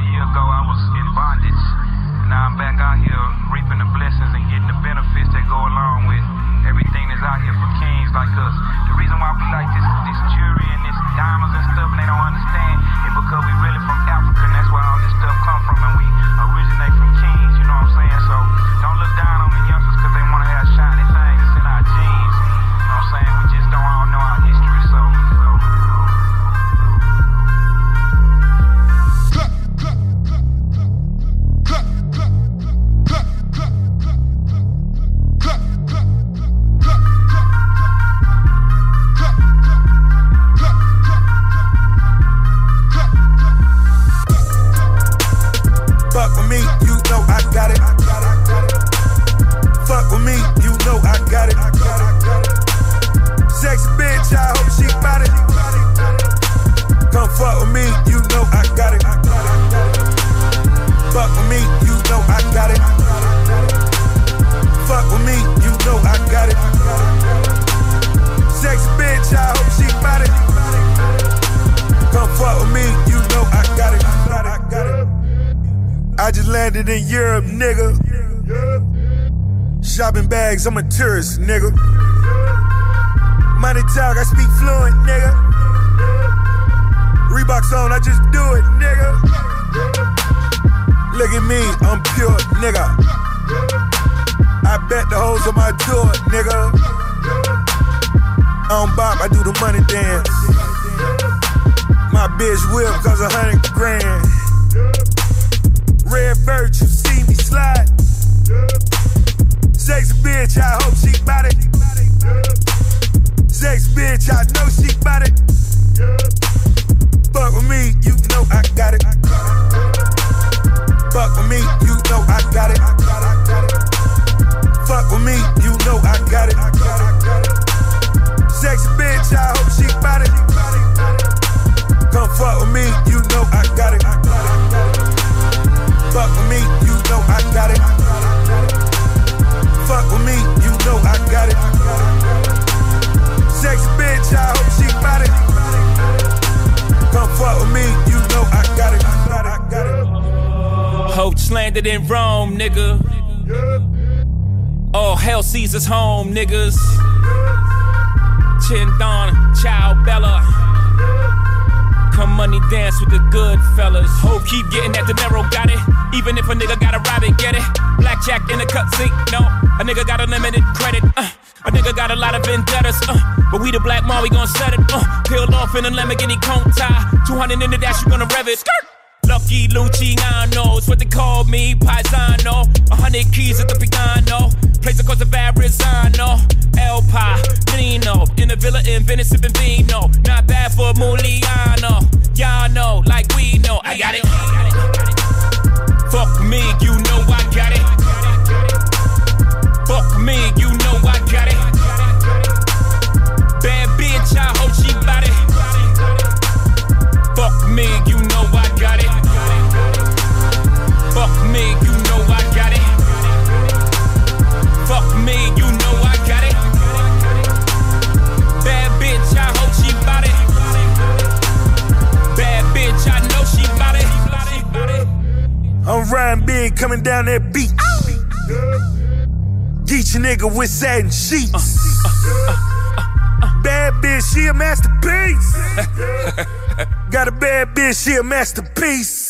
a year ago, I was in bondage. Now I'm back out here reaping the blessings and getting the benefits that go along with everything that's out here for kings like us. The reason why we like this, this jewelry and this diamonds and stuff, I just landed in Europe, nigga. Shopping bags, I'm a tourist, nigga. Money talk, I speak fluent, nigga. Reeboks on, I just do it, nigga. Look at me, I'm pure, nigga. I bet the hoes on my tour, nigga. I don't bop, I do the money dance. My bitch whip cause a hundred grand. Bitch, I know she bout it. Fuck with me, you know I got it. Fuck with me, you know I got it. Fuck with me, you know I got it. Sexy bitch, I hope she bout it. Come fuck with me, you know I got it. Fuck with me, you know I got it. Fuck with me, you know I got it. Sexy landed in Rome, nigga. Oh, hell Caesar's home, niggas. Chin Don, ciao bella. Come money dance with the good fellas. Hope keep getting that dinero, got it. Even if a nigga got a rob it, get it. Blackjack in the cutscene, no. A nigga got unlimited credit, uh. A nigga got a lot of vendettas, uh. But we the black mom, we gon' set it, uh. Peeled off in a Lamborghini cone tie. 200 in the dash, you gonna rev it. Skirt! Lucky Luciano, it's what they call me, Paisano. A hundred keys at the piano, place across the Verrazano. El Padrino, in the villa in Venice, sipping vino. Not bad for Muliano. Coming down that beach. Get nigga with satin sheets. Bad bitch, she a masterpiece. Got a bad bitch, she a masterpiece.